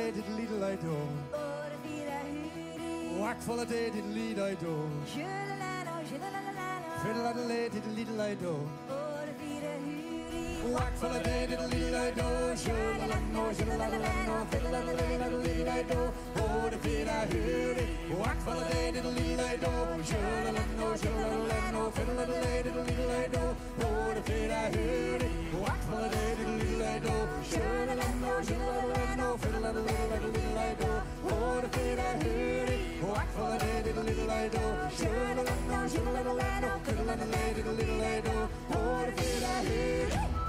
day, dit little I do. Whack for the day, dit little I do. Fiddle at the late, dit little I do. Whack for the day, dit little I do. Sure, la la no, sure, la la no. Fiddle the late, little I do. Oh, the feet I hear it. Whack for the day, little I do. Sure, la la no, sure, la la no. Fiddle the late, little I do. Oh, the I hear it. For the day, little do. No, no. little little lady oh, sugar little no, sugar little lady oh, little little lady, little little lady oh, what a feel I hear.